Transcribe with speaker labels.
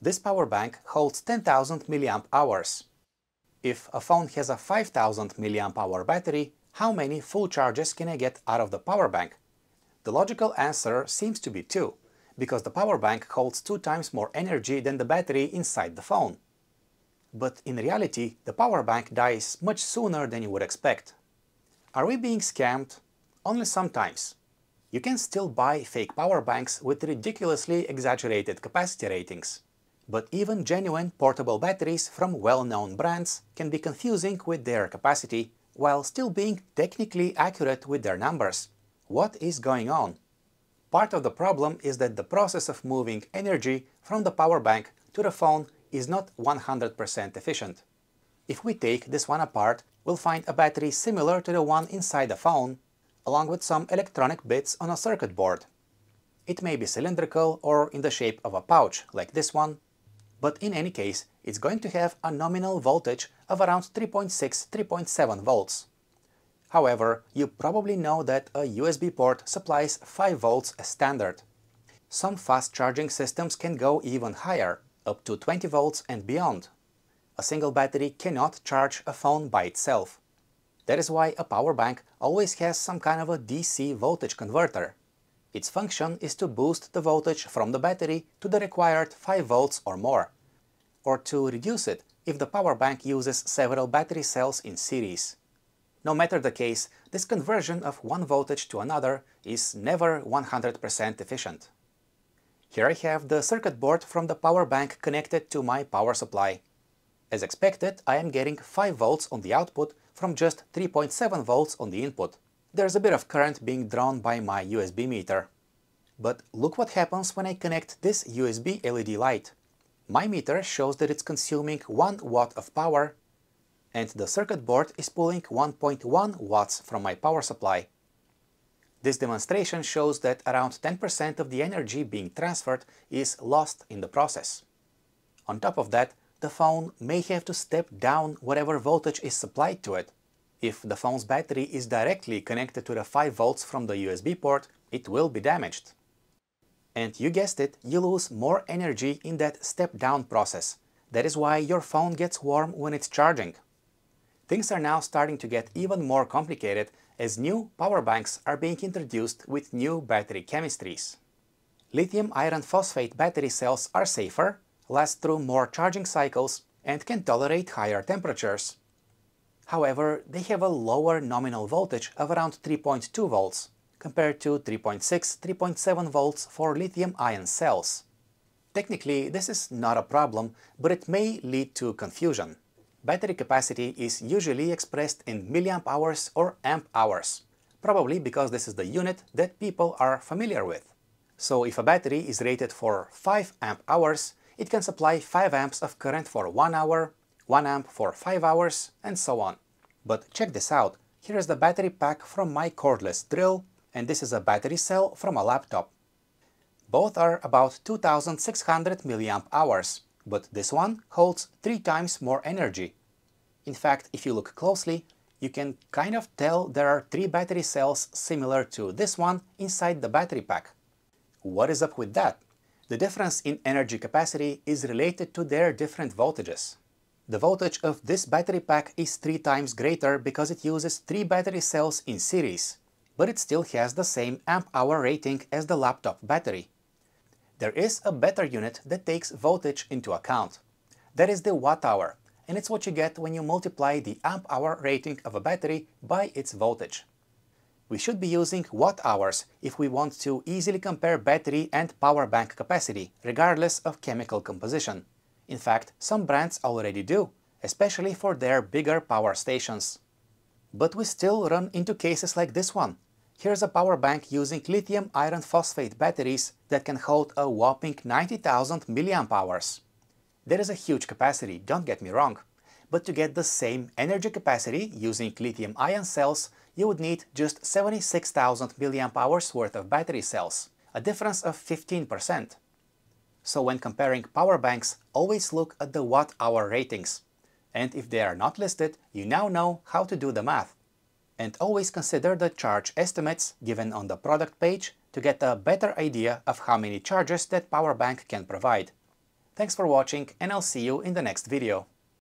Speaker 1: This power bank holds 10,000 mAh. If a phone has a 5000 mAh battery, how many full charges can I get out of the power bank? The logical answer seems to be 2, because the power bank holds 2 times more energy than the battery inside the phone. But in reality, the power bank dies much sooner than you would expect. Are we being scammed? Only sometimes. You can still buy fake power banks with ridiculously exaggerated capacity ratings. But even genuine portable batteries from well-known brands can be confusing with their capacity while still being technically accurate with their numbers. What is going on? Part of the problem is that the process of moving energy from the power bank to the phone is not 100% efficient. If we take this one apart, we'll find a battery similar to the one inside the phone, along with some electronic bits on a circuit board. It may be cylindrical or in the shape of a pouch, like this one, but in any case, it's going to have a nominal voltage of around 3.6-3.7 volts. However, you probably know that a USB port supplies 5 volts as standard. Some fast charging systems can go even higher, up to 20 volts and beyond. A single battery cannot charge a phone by itself. That is why a power bank always has some kind of a DC voltage converter. Its function is to boost the voltage from the battery to the required 5 volts or more, or to reduce it if the power bank uses several battery cells in series. No matter the case, this conversion of one voltage to another is never 100% efficient. Here I have the circuit board from the power bank connected to my power supply. As expected, I am getting 5 volts on the output from just 3.7 volts on the input. There's a bit of current being drawn by my USB meter. But look what happens when I connect this USB LED light. My meter shows that it's consuming 1 watt of power and the circuit board is pulling 1.1 watts from my power supply. This demonstration shows that around 10% of the energy being transferred is lost in the process. On top of that, the phone may have to step down whatever voltage is supplied to it. If the phone's battery is directly connected to the 5 volts from the USB port, it will be damaged. And you guessed it, you lose more energy in that step-down process. That is why your phone gets warm when it's charging. Things are now starting to get even more complicated as new power banks are being introduced with new battery chemistries. Lithium iron phosphate battery cells are safer, last through more charging cycles, and can tolerate higher temperatures. However, they have a lower nominal voltage of around 3.2 volts, compared to 3.6-3.7 volts for lithium-ion cells. Technically, this is not a problem, but it may lead to confusion. Battery capacity is usually expressed in milliamp hours or amp hours, probably because this is the unit that people are familiar with. So if a battery is rated for 5 amp hours, it can supply 5 amps of current for 1 hour, 1 amp for 5 hours, and so on. But check this out, here is the battery pack from my cordless drill, and this is a battery cell from a laptop. Both are about 2600 milliamp hours, but this one holds 3 times more energy. In fact, if you look closely, you can kind of tell there are three battery cells similar to this one inside the battery pack. What is up with that? The difference in energy capacity is related to their different voltages. The voltage of this battery pack is three times greater because it uses three battery cells in series, but it still has the same amp-hour rating as the laptop battery. There is a better unit that takes voltage into account. That is the watt-hour, and it's what you get when you multiply the amp-hour rating of a battery by its voltage. We should be using watt-hours if we want to easily compare battery and power bank capacity, regardless of chemical composition. In fact, some brands already do, especially for their bigger power stations. But we still run into cases like this one, Here's a power bank using lithium iron phosphate batteries that can hold a whopping 90,000 mAh. There is a huge capacity, don't get me wrong, but to get the same energy capacity using lithium ion cells, you would need just 76,000 mAh worth of battery cells, a difference of 15%. So when comparing power banks, always look at the watt-hour ratings. And if they are not listed, you now know how to do the math and always consider the charge estimates given on the product page to get a better idea of how many charges that power bank can provide. Thanks for watching and I'll see you in the next video.